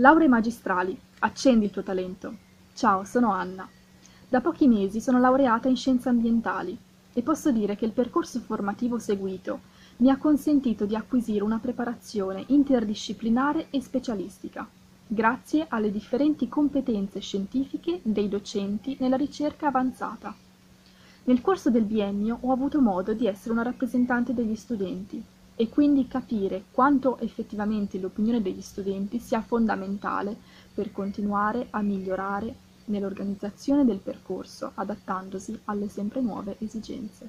Lauree magistrali, accendi il tuo talento. Ciao, sono Anna. Da pochi mesi sono laureata in scienze ambientali e posso dire che il percorso formativo seguito mi ha consentito di acquisire una preparazione interdisciplinare e specialistica, grazie alle differenti competenze scientifiche dei docenti nella ricerca avanzata. Nel corso del biennio ho avuto modo di essere una rappresentante degli studenti e quindi capire quanto effettivamente l'opinione degli studenti sia fondamentale per continuare a migliorare nell'organizzazione del percorso adattandosi alle sempre nuove esigenze.